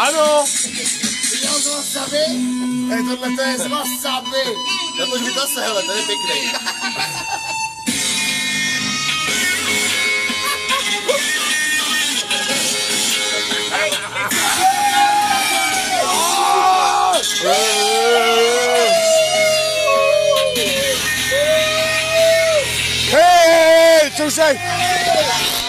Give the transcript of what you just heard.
Ano! Já z wasabi? Hej, tohle to je z vás wasabi. Já to už mi zase, hele, to je pěkný. Hey, Tuesday!